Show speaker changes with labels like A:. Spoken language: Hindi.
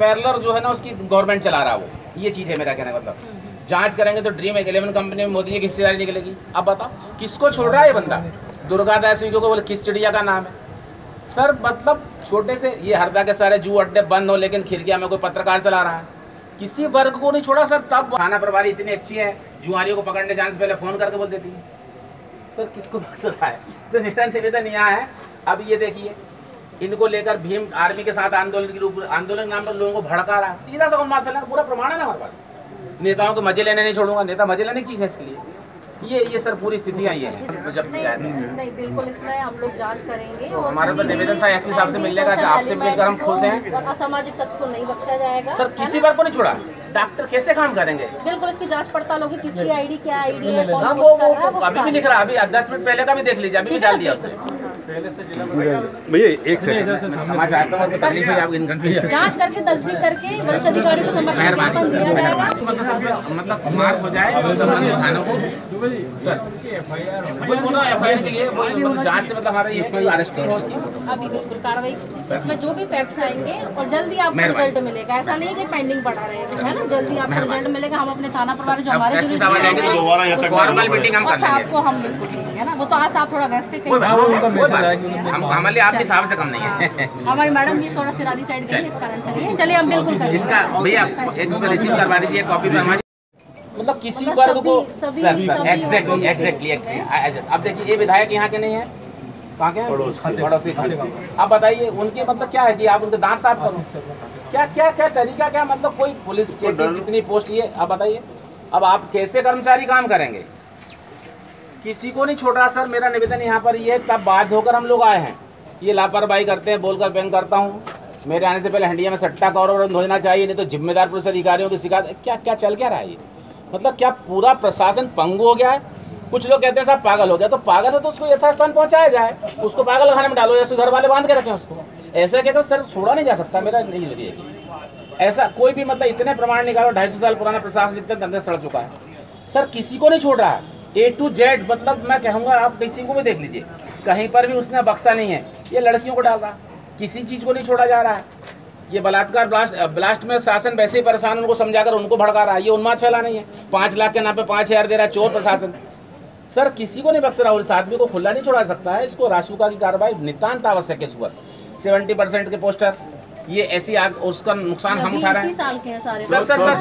A: पैरलर जो है ना, उसकी गवर्नमेंट चला रहा है वो। ये चीज़ है मेरा कहने का मतलब। जाँच करेंगे तो ड्रीम इलेवन कंपनी में मोदी जी की हिस्सेदारी निकलेगी। अब बताओ, किसको छोड़ रहा है ये बंदा? दुर्गा दास को बोले किस चिड़िया का नाम है? सर मतलब छोटे से, ये हरदा के सारे जू अड्डे बंद हो, लेकिन खिड़किया में कोई पत्रकार चला रहा है। किसी वर्ग को नहीं छोड़ा सर, तब थाना प्रभारी इतनी अच्छी है, जुआरियों को पकड़ने जाने से पहले फ़ोन करके बोल देती है। सर, किसको मकसद है तो मेरा निवेदन यहाँ है। अब ये देखिए, इनको लेकर भीम आर्मी के साथ आंदोलन के रूप आंदोलन के नाम पर लोगों को भड़का रहा सीधा सा उन्माद फैलाना पूरा प्रमाण है ना हमारे पास? नेताओं को मज़े लेने नहीं छोड़ूँगा नेता मज़े लेने की चीज़ है इसके लिए। ये ये सर पूरी स्थितियाँ ये है। जब
B: नहीं नहीं बिल्कुल इसमें हम लोग जाँच करेंगे
A: तो हमारा तो निवेदन था एसपी साहब से मिलने का, आपसे मिलकर हम खुश हैं।
B: असामाजिक तत्व को नहीं बख्शा जाएगा
A: सर किसी बार को नहीं छोड़ा। डॉक्टर कैसे काम करेंगे?
B: बिल्कुल इसकी जाँच पड़ताल होगी किसकी आईडी क्या आईडी है
A: हाँ वो वो अभी भी है अभी दस मिनट पहले का भी देख लीजिए अभी भी डाल दिया उसने।
C: भैया एक सेकंड
A: क्षमा चाहता हूँ तकलीफ़ है आपकी इनकन्वीनियंस
B: जाँच करके तस्दीक करके वरिष्ठ अधिकारियों को समक्ष ज्ञापन दिया जाएगा।
A: मतलब मतलब मार हो जाए संबंधित थानों को। सर। कोई बोल रहा एफ़ आई आर के लिए मतलब जाँच से मतलब हमारा ये है अरेस्टिंग हो उसकी
B: अभी बिल्कुल कार्रवाई इसमें जो भी फैक्ट्स आएँगे और जल्दी आपको रिज़ल्ट मिलेगा। ऐसा नहीं कि पेंडिंग पड़ा रहेगा है ना? जल्दी आपको रिज़ल्ट मिलेगा। हम अपने थाना प्रभारी जो हमारे
A: तो दोबारा यहाँ तक फॉर्मल मीटिंग हम कर लेंगे।
B: साहब हम बिल्कुल मिलेंगे है ना? वो तो आज आप थोड़ा व्यस्त है
A: हम हमारे लिए आपके साहब से कम नहीं है।
B: हमारी मैडम भी थोड़ा सिराली साइड गई है, इस कारण से चलिए हम बिल्कुल करेंगे
A: इसका भैया एक उसका रिसीव करवा दीजिए कॉपी पे हमारी। मतलब किसी
B: मतलब
A: वर्ग को सर सर एग्जैक्टली एग्जैक्टली अब देखिए ये विधायक यहाँ के नहीं है। कहाँ के हैं? पड़ोसी अब बताइए उनकी मतलब क्या है कि आप उनके दांत साफ़ करो? क्या क्या क्या तरीका क्या मतलब कोई पुलिस जितनी पोस्ट लिए आप बताइए। अब आप कैसे कर्मचारी काम करेंगे? किसी को नहीं छोड़ रहा सर, मेरा निवेदन यहाँ पर ये तब बाध्य होकर हम लोग आए हैं। ये लापरवाही करते हैं, बोलकर बैंक करता हूँ। मेरे आने से पहले हंडिया में सट्टा कौर होना चाहिए, नहीं तो जिम्मेदार पुलिस अधिकारियों की शिकायत। क्या क्या चल क्या रहा है ये? मतलब क्या पूरा प्रशासन पंगु हो गया है? कुछ लोग कहते हैं, साहब, पागल हो गया। तो पागल है तो उसको यथास्थान पहुँचाया जाए। उसको पागल खाने में डालो या घर वाले बाँध के रखें उसको। ऐसे कहकर सर छोड़ा नहीं जा सकता, मेरा नहीं देखिए ऐसा कोई भी मतलब इतने प्रमाण निकालो, ढाई सौ साल पुराना प्रशासन इतने धंधे सड़ चुका है। सर, किसी को नहीं छोड़ रहा है। ए टू जेड मतलब मैं कहूँगा आप किसी को भी देख लीजिए कहीं पर भी उसने बक्सा नहीं है। ये लड़कियों को डाल रहा किसी चीज़ को नहीं छोड़ा जा रहा है। ये बलात्कार ब्लास्ट ब्लास्ट में शासन वैसे ही परेशान उनको समझाकर उनको भड़का रहा है। ये उन्माद फैला नहीं है। पाँच लाख के नाम पे पाँच हज़ार दे रहा है चोर प्रशासन। सर किसी को नहीं बख्श रहा। और इस आदमी को खुला नहीं छोड़ा सकता है। इसको राशुका की कार्रवाई नितान्त आवश्यक है इस पर सेवेंटी परसेंट के पोस्टर। ये ऐसी आग उसका नुकसान हम उठा रहे हैं।
B: साल के हैं सारे
A: सर सर सर